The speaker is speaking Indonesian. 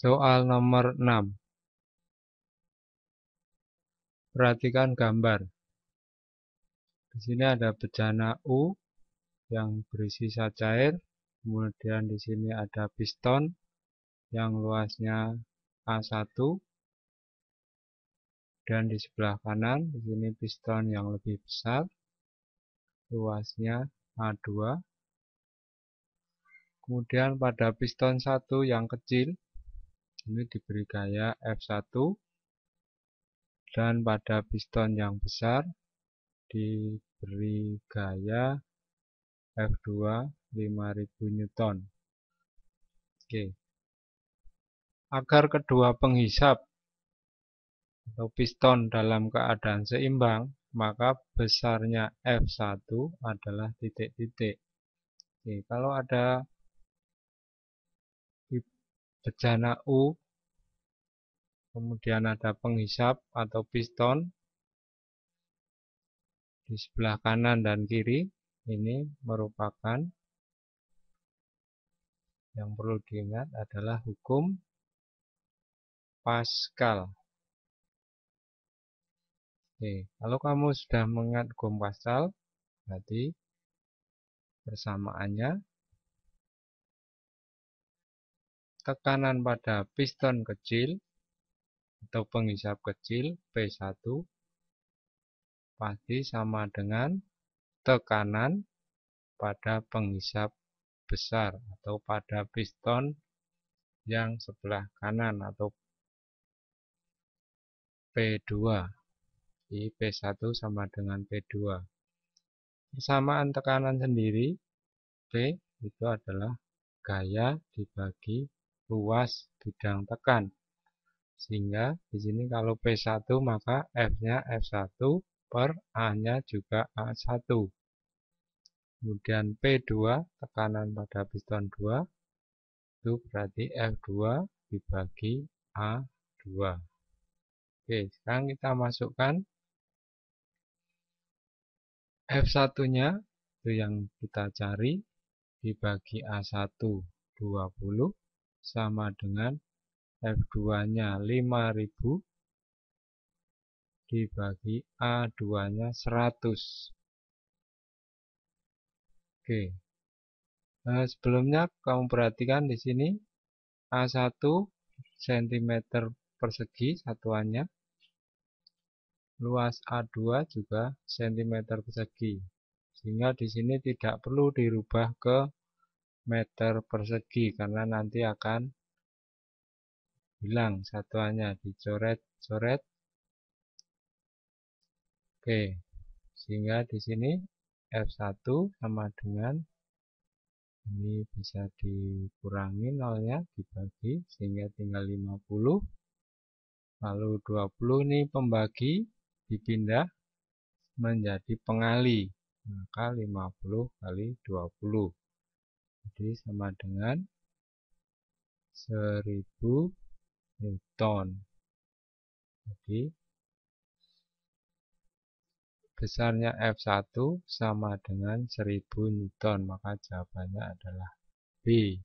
Soal nomor 6. Perhatikan gambar. Di sini ada bejana U yang berisi zat cair. Kemudian di sini ada piston yang luasnya A1 dan di sebelah kanan di sini piston yang lebih besar luasnya A2 kemudian pada piston satu yang kecil ini diberi gaya F1 dan pada piston yang besar diberi gaya F2 5000 Newton. Oke. Agar kedua penghisap atau piston dalam keadaan seimbang, maka besarnya F1 adalah titik-titik. Oke, kalau ada bejana U kemudian ada penghisap atau piston di sebelah kanan dan kiri ini merupakan yang perlu diingat adalah hukum Pascal. Oke, kalau kamu sudah mengingat hukum Pascal, berarti persamaannya tekanan pada piston kecil atau penghisap kecil P1 pasti sama dengan tekanan pada penghisap besar atau pada piston yang sebelah kanan atau P2 di P1 sama dengan P2 persamaan tekanan sendiri P itu adalah gaya dibagi luas bidang tekan sehingga di sini kalau P1 maka F-nya F1 per A-nya juga A1. Kemudian P2 tekanan pada piston 2 itu berarti F2 dibagi A2. Oke, sekarang kita masukkan F1-nya itu yang kita cari dibagi A1 20 sama dengan F2-nya 5000 dibagi A2-nya 100. Oke. Nah, sebelumnya kamu perhatikan di sini A1 cm persegi satuannya. Luas A2 juga cm persegi. Sehingga di sini tidak perlu dirubah ke meter persegi karena nanti akan hilang satuannya dicoret-coret. Oke sehingga di sini F1 sama dengan ini bisa dikurangi nolnya dibagi sehingga tinggal 50 lalu 20 ini pembagi dipindah menjadi pengali. Maka 50 kali 20 jadi sama dengan 1000 Newton. Jadi besarnya F1 sama dengan 1000 Newton, maka jawabannya adalah B.